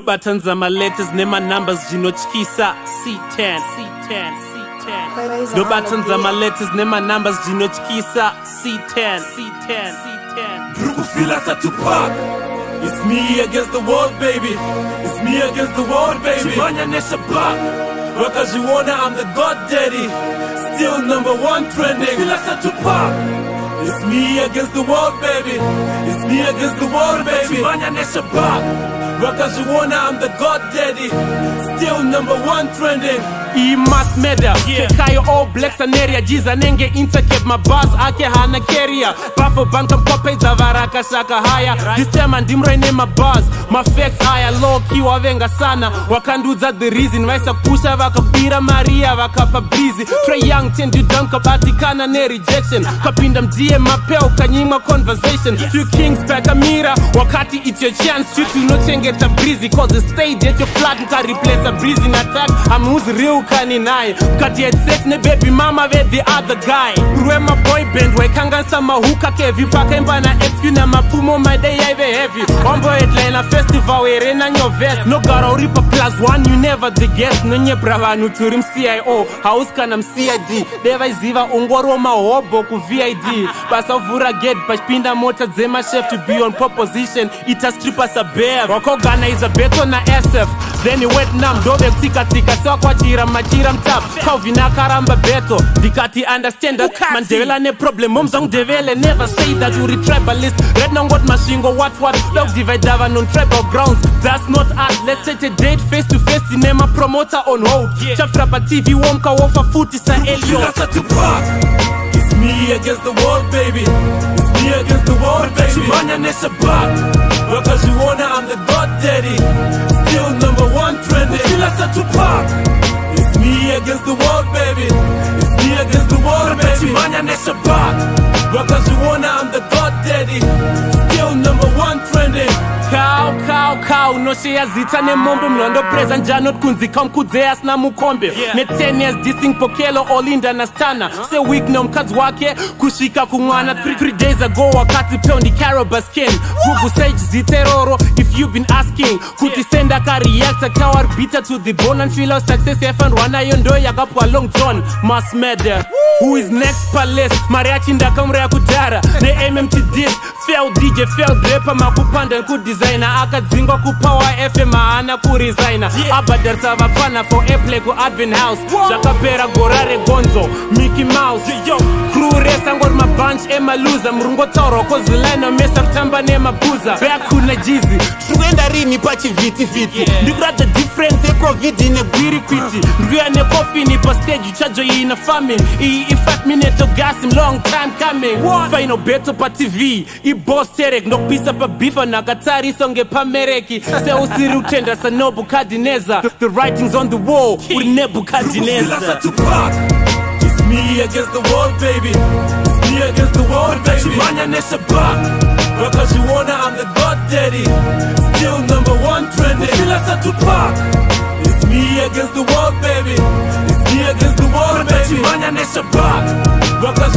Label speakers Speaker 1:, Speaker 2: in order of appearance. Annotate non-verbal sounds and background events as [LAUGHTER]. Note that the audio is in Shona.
Speaker 1: buttons ndo batanza maleters nemanumbers zvinotyisa c10 c10 c10 ndobatanza my nemanumbers zvinotyisa c10 c10 c10 ndiri kufila satupak It's me against the world, baby. It's me against the world, baby. Chibanya Neshabak. Wakazhiwona, I'm the god daddy. Still number one trending. Silasa Tupac. It's me against the world, baby. It's me against the world, baby. Chibanya Neshabak. Wakazi uona I'm the god daddy Still number one trending i mass media Czekają obleksaneria Dziś za nęgę intercap ma bas ake hana carrier Bafo banka mkope varaka shaka haya This time ndimroine My facts haya loki wavenga sana wakandudza the reason vaisapusha vakabira mariya vakapa bhizi trey young tendudan kabatikana nerejection kapinda mdiye mapel kanyimwa conversation few kings pakamira wakati its your chance You chuti a brizi cause the stage you flat replace a attack. I'm who's real hatikani naye mukati headset nebebi mama vethe other guy rwemaboy band waikanganisa mahuka kevhi pakaimba naxq namapfumo maidei yaive heavy wamboheadline festival here nanyovest nogara uri paplus 1 younever the guest nonyebra vanhu turi mcio house kana mcid devaiziva ungori womahobho kuvid basavhura gate pachipinda mota dzemashef to be on proposition ita stripasabev wakaogana isabeto nasf then vietnam ndoveptsikatsika sewakwajira machira mtapu calvin akaramba beto ndikati understanda mandevela neproblem mom zvangudevele never say that uri tribalist rednongot masvingo what. dog divida vanhu on tribal grounds that's not art let's set a date face to face tinemapromoter on hold chafira patv womka wofa futi saelio me against the wall, baby. It's me against the wall, baby. Chimanya neshabak. Wakashiwona, I'm the god daddy. Dr. Tupac It's me against the world, baby It's me against the world, baby Tachimanya Neshapak Wakazviona, I'm the God Daddy Still number one trending kau kau kau unosheya zita nemombe munhu andopreza njani otikunzi kamukudzei asina mukombe ne10 years dising pokelo olinda nastana sewek uh-huh. nomukadzi wake kusvika kumwana 33 days ago wakati peondi carobaskan gugu sage zita iroro you've been asking kuti send akareacta tower bitter to the bone and feel our success yaifanirwa nayo ndo yakapwa long john masmed who is next palace mari achindakamuraya kudhara nemmtdis fel dj fel drepa makupanda nekudesaina akadzingwa kupower fm haana kuresaina abhadharisa vapana for aplay kuadvin house zvakapera gora regonzo miki mouse kruresangori mabunch emaluza murungotaurwa kozilina mesa kutamba nemabuza bakunajizi tirikuenda rini pachivhitivhiti ndikura the difference yecovid negwirikwiti uh-huh. ndikuya nekofini pastage chadzo iina famin iyi i5 minute ogas long time coming final battle patv ibos terek ndokupisa pabifa nhakatarisa nge pamereki [LAUGHS] seusiri utenda sanebukadnezar the writings on the wall uri nebukadnezar Me against the world, baby. It's me against the world, baby. cause you wanna, I'm the god daddy Still number one trending Feel like a Tupac It's me against the world baby It's me against the world baby Rock cause